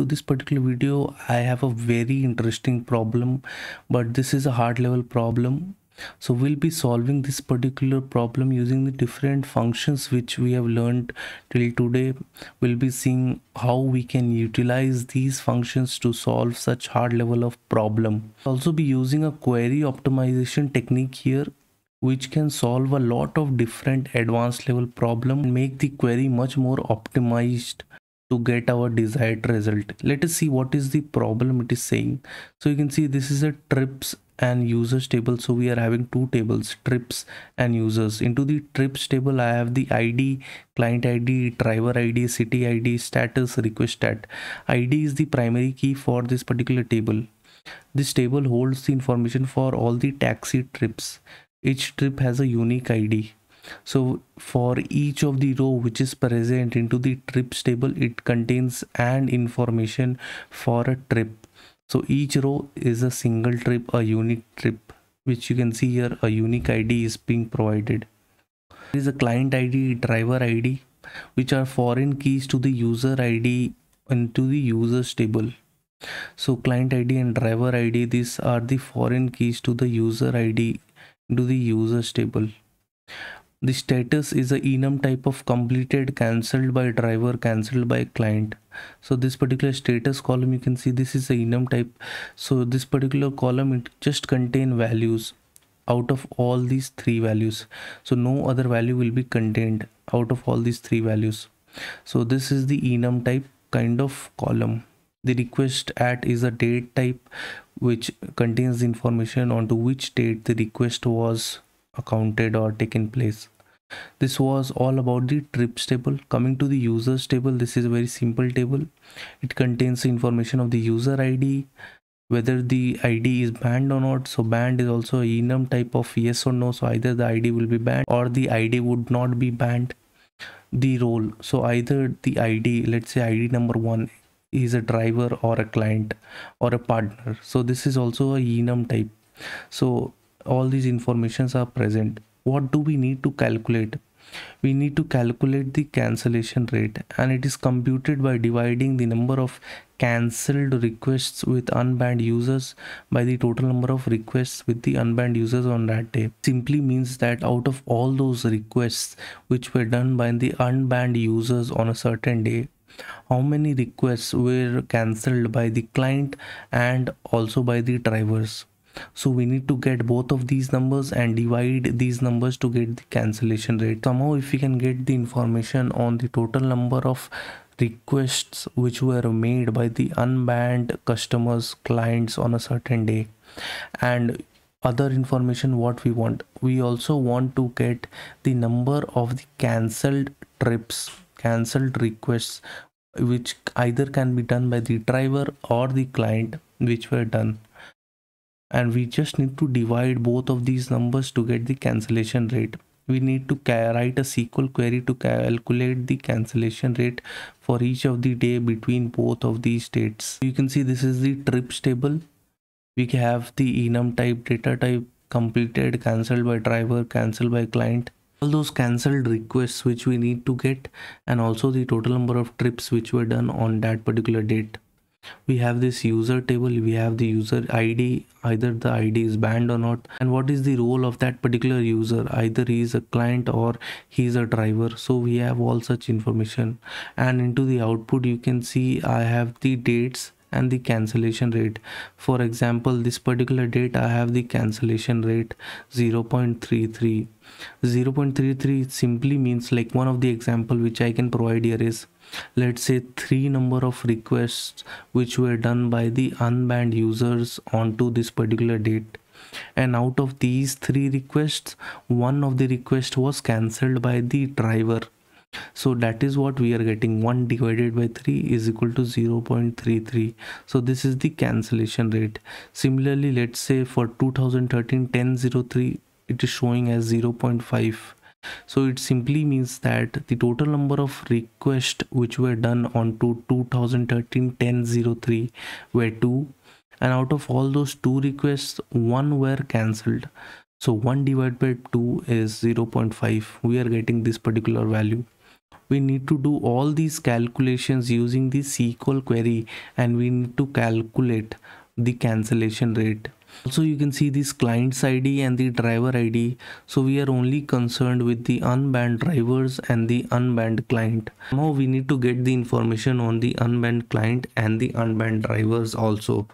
to this particular video i have a very interesting problem but this is a hard level problem. So we'll be solving this particular problem using the different functions which we have learned till today. We'll be seeing how we can utilize these functions to solve such hard level of problem. Also be using a query optimization technique here which can solve a lot of different advanced level problem and make the query much more optimized to get our desired result. Let us see what is the problem it is saying. So you can see this is a trips and users table. So we are having two tables trips and users. Into the trips table i have the id client id driver id city id status request at id is the primary key for this particular table. This table holds the information for all the taxi trips. Each trip has a unique id so for each of the row which is present into the trips table it contains an information for a trip. So each row is a single trip a unique trip which you can see here a unique id is being provided. There is a client id driver id which are foreign keys to the user id into the users table. So client id and driver id these are the foreign keys to the user id into the users table the status is a enum type of completed cancelled by driver cancelled by client. So this particular status column you can see this is a enum type. So this particular column it just contain values out of all these three values. So no other value will be contained out of all these three values. So this is the enum type kind of column. The request at is a date type which contains information onto which date the request was accounted or taken place. This was all about the trips table. Coming to the users table this is a very simple table. It contains information of the user id whether the id is banned or not. So banned is also a enum type of yes or no. So either the id will be banned or the id would not be banned. The role. So either the id let's say id number one is a driver or a client or a partner. So this is also a enum type. So all these informations are present what do we need to calculate? We need to calculate the cancellation rate and it is computed by dividing the number of cancelled requests with unbanned users by the total number of requests with the unbanned users on that day. Simply means that out of all those requests which were done by the unbanned users on a certain day how many requests were cancelled by the client and also by the drivers so we need to get both of these numbers and divide these numbers to get the cancellation rate. Somehow if we can get the information on the total number of requests which were made by the unbanned customers clients on a certain day and other information what we want we also want to get the number of the cancelled trips cancelled requests which either can be done by the driver or the client which were done and we just need to divide both of these numbers to get the cancellation rate. We need to write a SQL query to calculate the cancellation rate for each of the day between both of these states. You can see this is the trips table. We have the enum type data type completed cancelled by driver cancelled by client. All those cancelled requests which we need to get and also the total number of trips which were done on that particular date we have this user table we have the user id either the id is banned or not. And what is the role of that particular user? Either he is a client or he is a driver. So we have all such information. And into the output you can see i have the dates and the cancellation rate. For example this particular date i have the cancellation rate 0.33 0.33 simply means like one of the example which i can provide here is let's say three number of requests which were done by the unbanned users onto this particular date. And out of these three requests one of the request was cancelled by the driver. So that is what we are getting. 1 divided by 3 is equal to 0.33 so this is the cancellation rate. Similarly let's say for 2013 1003 it is showing as 0.5 so it simply means that the total number of requests which were done on to 2013 1003 were 2 and out of all those two requests one were cancelled. So 1 divided by 2 is 0.5 we are getting this particular value. We need to do all these calculations using the SQL query and we need to calculate the cancellation rate also you can see this client's id and the driver id so we are only concerned with the unbanned drivers and the unbanned client. Now we need to get the information on the unbanned client and the unbanned drivers also.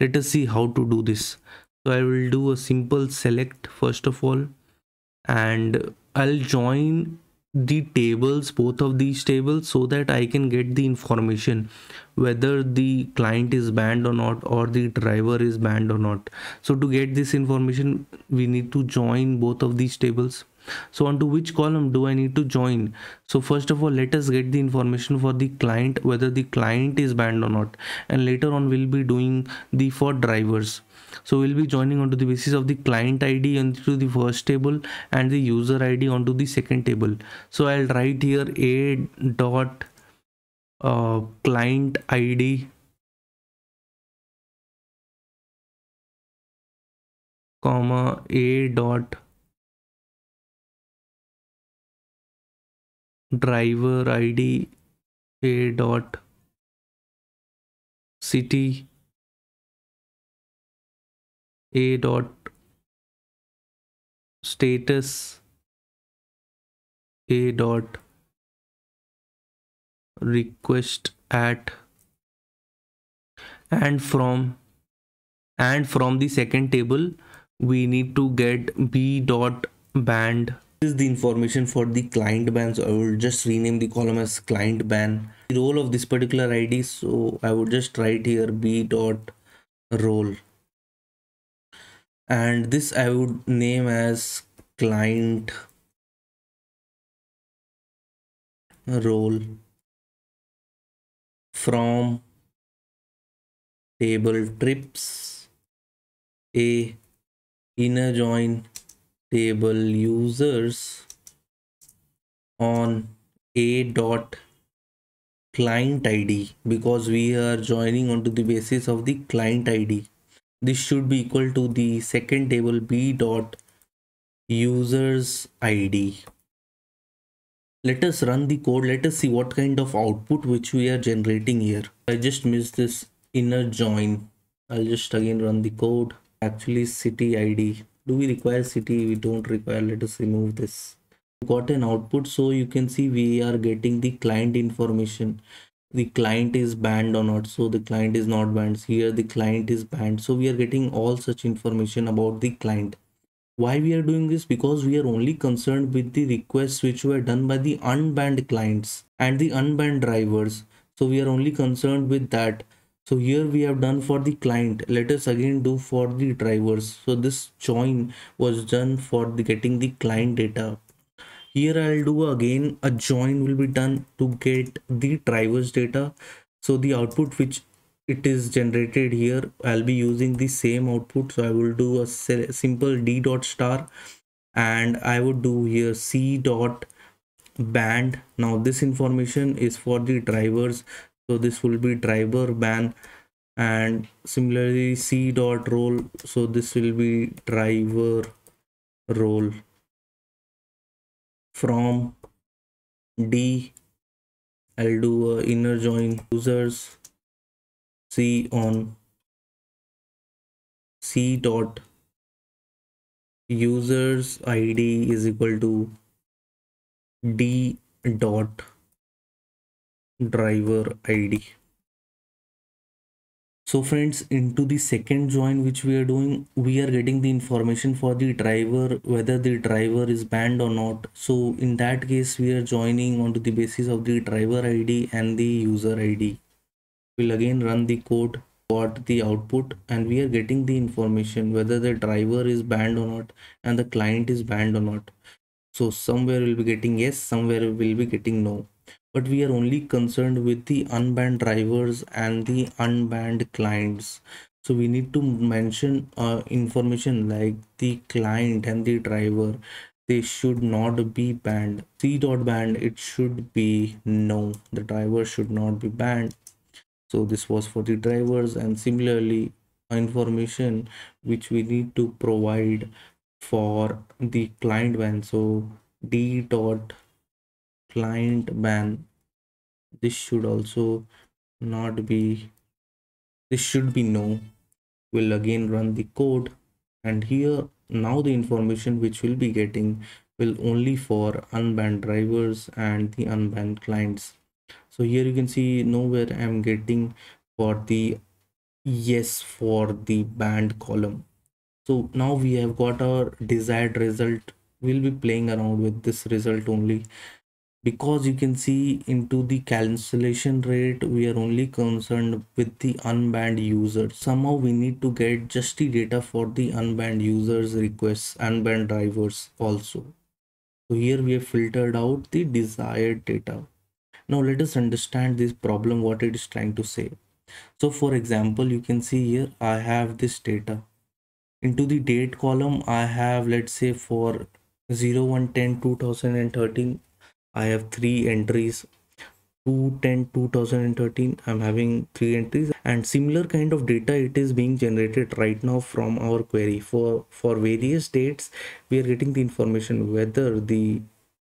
Let us see how to do this. So i will do a simple select first of all and i'll join the tables both of these tables so that i can get the information whether the client is banned or not or the driver is banned or not. So to get this information we need to join both of these tables. So onto which column do i need to join? So first of all let us get the information for the client whether the client is banned or not. And later on we'll be doing the for drivers so we'll be joining onto the basis of the client id into the first table and the user id onto the second table. So i'll write here a dot uh, client id comma a dot driver id a dot city a dot status a dot request at and from and from the second table we need to get b dot banned. This is the information for the client ban so i will just rename the column as client ban. The role of this particular id so i would just write here b dot role and this I would name as client role from table trips a inner join table users on a dot client id because we are joining onto the basis of the client id this should be equal to the second table b dot users id let us run the code. Let us see what kind of output which we are generating here. I just missed this inner join. I'll just again run the code. Actually city id do we require city? We don't require. Let us remove this. Got an output. So you can see we are getting the client information the client is banned or not so the client is not banned. Here the client is banned. So we are getting all such information about the client. Why we are doing this? Because we are only concerned with the requests which were done by the unbanned clients and the unbanned drivers. So we are only concerned with that. So here we have done for the client. Let us again do for the drivers. So this join was done for the getting the client data here I'll do again a join will be done to get the drivers data. So the output which it is generated here I'll be using the same output. So I will do a simple d dot star and I would do here c dot banned. Now this information is for the drivers. So this will be driver ban and similarly c dot role so this will be driver role from D. I'll do a inner join users. C on C dot users ID is equal to D dot driver ID so friends into the second join which we are doing we are getting the information for the driver whether the driver is banned or not. So in that case we are joining onto the basis of the driver id and the user id we'll again run the code got the output and we are getting the information whether the driver is banned or not and the client is banned or not. So somewhere we'll be getting yes somewhere we'll be getting no but we are only concerned with the unbanned drivers and the unbanned clients. So we need to mention uh, information like the client and the driver. They should not be banned. C dot banned it should be no. The driver should not be banned. So this was for the drivers. And similarly information which we need to provide for the client ban so d dot client ban this should also not be this should be no. We'll again run the code and here now the information which we'll be getting will only for unbanned drivers and the unbanned clients. So here you can see nowhere i'm getting for the yes for the banned column. So now we have got our desired result. We'll be playing around with this result only because you can see into the cancellation rate we are only concerned with the unbanned users. Somehow we need to get just the data for the unbanned users requests unbanned drivers also. So here we have filtered out the desired data. Now let us understand this problem what it is trying to say. So for example you can see here i have this data. Into the date column i have let's say for 0 1 10 2013 I have three entries. 210 2013 i'm having three entries. And similar kind of data it is being generated right now from our query. For for various dates we are getting the information whether the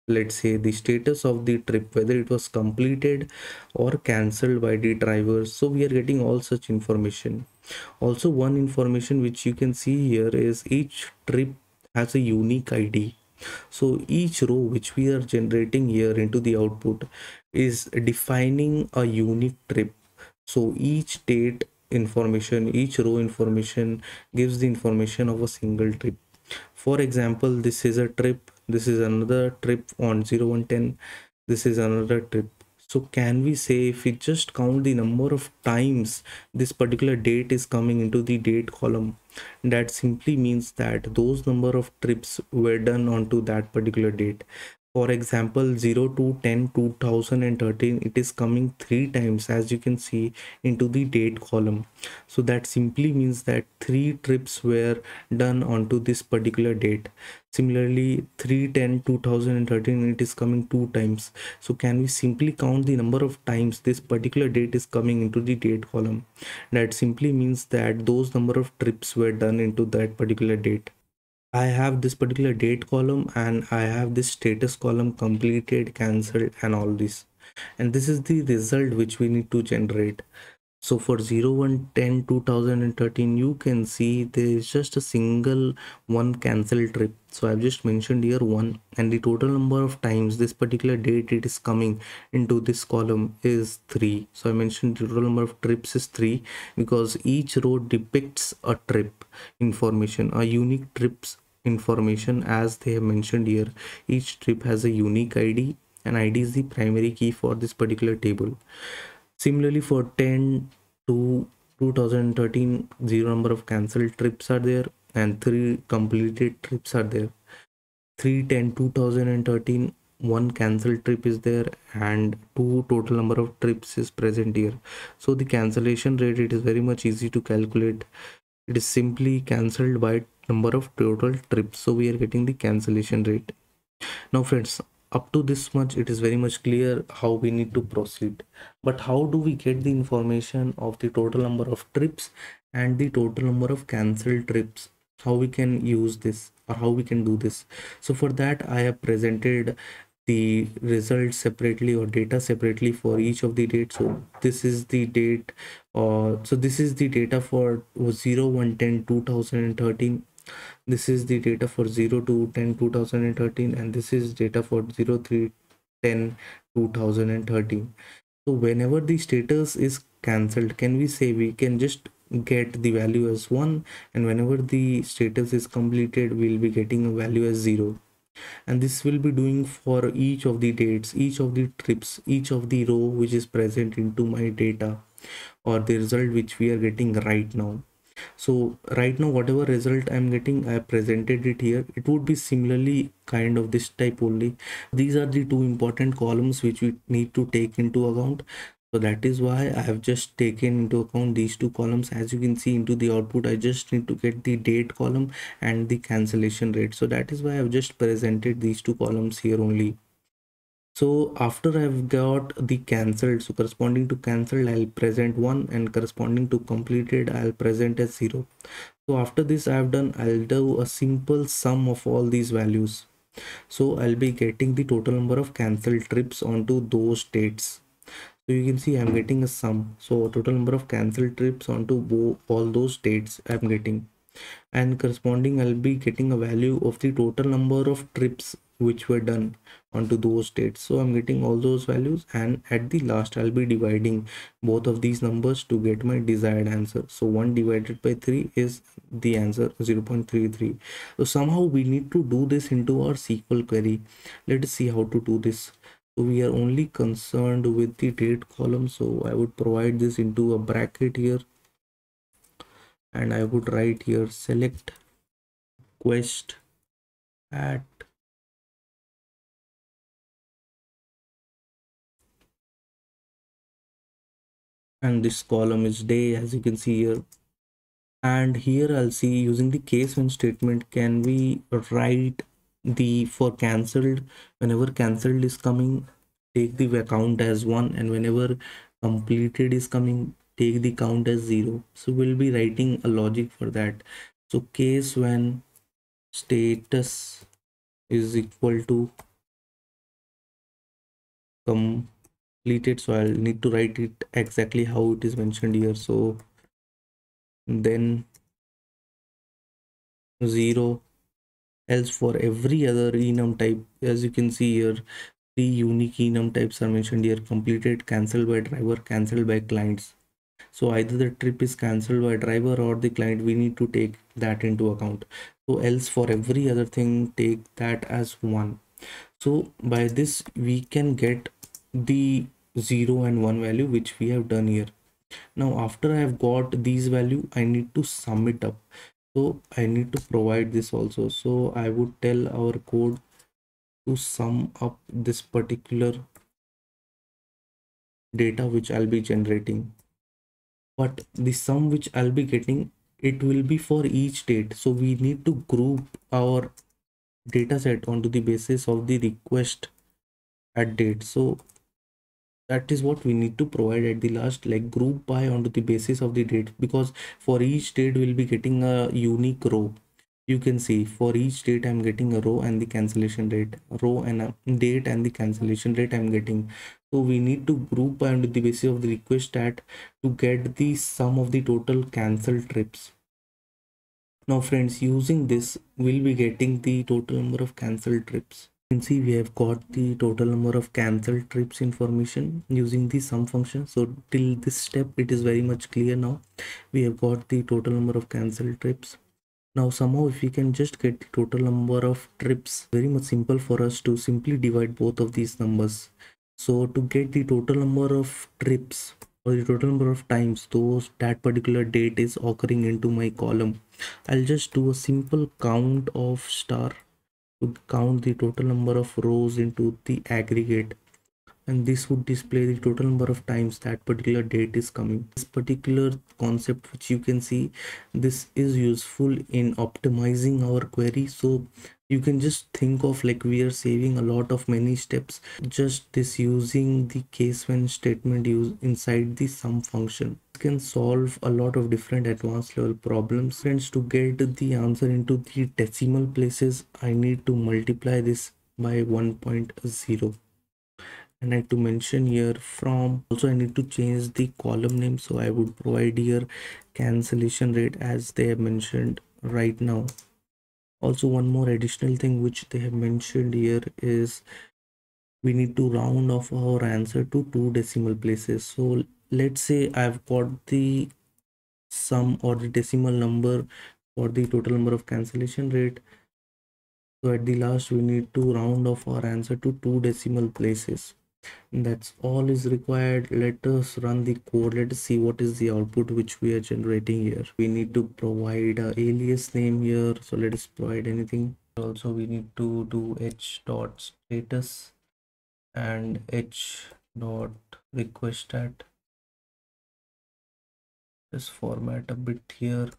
let's say the status of the trip whether it was completed or cancelled by the drivers so we are getting all such information. Also one information which you can see here is each trip has a unique id so each row which we are generating here into the output is defining a unique trip. So each date information each row information gives the information of a single trip. For example this is a trip this is another trip on 0110 this is another trip so can we say if we just count the number of times this particular date is coming into the date column that simply means that those number of trips were done onto that particular date for example 0 to 10 2013 it is coming three times as you can see into the date column. So that simply means that three trips were done onto this particular date. Similarly 310 2013 it is coming two times. So can we simply count the number of times this particular date is coming into the date column? That simply means that those number of trips were done into that particular date I have this particular date column and I have this status column completed, cancelled and all this. And this is the result which we need to generate. So for 0, 1, 10, 2013, you can see there is just a single one cancelled trip. So I've just mentioned here one and the total number of times this particular date it is coming into this column is three. So I mentioned the total number of trips is three because each row depicts a trip information, a unique trips information as they have mentioned here each trip has a unique id and id is the primary key for this particular table similarly for 10 to 2013 zero number of cancelled trips are there and three completed trips are there. 310 2013 one cancelled trip is there and two total number of trips is present here. So the cancellation rate it is very much easy to calculate. It is simply cancelled by number of total trips. So we are getting the cancellation rate. Now friends up to this much it is very much clear how we need to proceed. But how do we get the information of the total number of trips and the total number of cancelled trips? How we can use this or how we can do this? So for that i have presented the results separately or data separately for each of the dates. So this is the date uh, so this is the data for 0 1 10 2013 this is the data for 0 to 10 2013 and this is data for 0 3 10 2013 so whenever the status is cancelled can we say we can just get the value as 1 and whenever the status is completed we'll be getting a value as 0 and this will be doing for each of the dates each of the trips each of the row which is present into my data or the result which we are getting right now so right now whatever result i'm getting i presented it here. It would be similarly kind of this type only. These are the two important columns which we need to take into account. So that is why i have just taken into account these two columns. As you can see into the output i just need to get the date column and the cancellation rate. So that is why i've just presented these two columns here only so after i've got the cancelled so corresponding to cancelled i'll present one and corresponding to completed i'll present as zero. So after this i've done i'll do a simple sum of all these values. So i'll be getting the total number of cancelled trips onto those dates. So you can see i'm getting a sum. So total number of cancelled trips onto all those dates i'm getting. And corresponding i'll be getting a value of the total number of trips which were done onto those dates so i'm getting all those values and at the last i'll be dividing both of these numbers to get my desired answer. So 1 divided by 3 is the answer 0.33 so somehow we need to do this into our sql query. Let's see how to do this. So we are only concerned with the date column. So i would provide this into a bracket here. And i would write here select quest at and this column is day as you can see here. And here i'll see using the case when statement can we write the for cancelled whenever cancelled is coming take the account as one and whenever completed is coming take the count as zero. So we'll be writing a logic for that. So case when status is equal to come completed so i'll need to write it exactly how it is mentioned here. So then 0 else for every other enum type. As you can see here three unique enum types are mentioned here completed cancelled by driver cancelled by clients. So either the trip is cancelled by driver or the client we need to take that into account. So else for every other thing take that as one. So by this we can get the 0 and 1 value which we have done here. Now after i have got these value i need to sum it up. So i need to provide this also. So i would tell our code to sum up this particular data which i'll be generating. But the sum which i'll be getting it will be for each date. So we need to group our data set onto the basis of the request at date. So that is what we need to provide at the last like group by onto the basis of the date because for each date we'll be getting a unique row. You can see for each date i'm getting a row and the cancellation rate row and a date and the cancellation rate i'm getting. So we need to group by onto the basis of the request at to get the sum of the total cancelled trips. Now friends using this we'll be getting the total number of cancelled trips can see we have got the total number of cancelled trips information using the sum function. So till this step it is very much clear now. We have got the total number of cancelled trips. Now somehow if we can just get the total number of trips very much simple for us to simply divide both of these numbers. So to get the total number of trips or the total number of times those that particular date is occurring into my column i'll just do a simple count of star would count the total number of rows into the aggregate. And this would display the total number of times that particular date is coming. This particular concept which you can see this is useful in optimizing our query. So you can just think of like we are saving a lot of many steps just this using the case when statement use inside the sum function can solve a lot of different advanced level problems. Friends to get the answer into the decimal places i need to multiply this by 1.0 and I have to mention here from also I need to change the column name. So I would provide here cancellation rate as they have mentioned right now. Also one more additional thing which they have mentioned here is we need to round off our answer to two decimal places. So let's say i've got the sum or the decimal number for the total number of cancellation rate. So at the last we need to round off our answer to two decimal places. That's all is required. Let us run the code. Let us see what is the output which we are generating here. We need to provide a alias name here. So let us provide anything. Also we need to do h dot status and h dot request at just format a bit here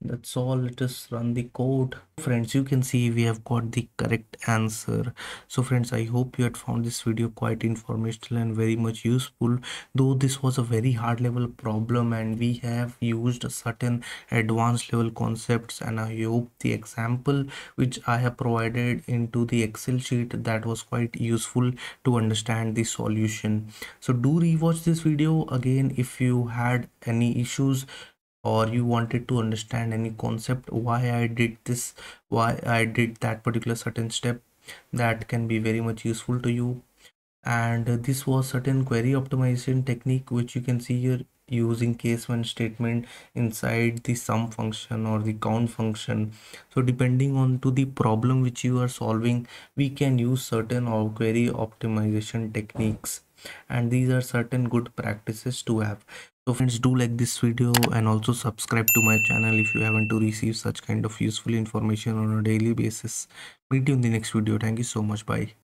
that's all. Let us run the code. Friends you can see we have got the correct answer. So friends i hope you had found this video quite informational and very much useful. Though this was a very hard level problem and we have used certain advanced level concepts and i hope the example which i have provided into the excel sheet that was quite useful to understand the solution. So do rewatch this video. Again if you had any issues or you wanted to understand any concept why i did this why i did that particular certain step that can be very much useful to you. And this was certain query optimization technique which you can see here using case when statement inside the sum function or the count function. So depending on to the problem which you are solving we can use certain query optimization techniques. And these are certain good practices to have so friends do like this video and also subscribe to my channel if you haven't to receive such kind of useful information on a daily basis. Meet you in the next video. Thank you so much. Bye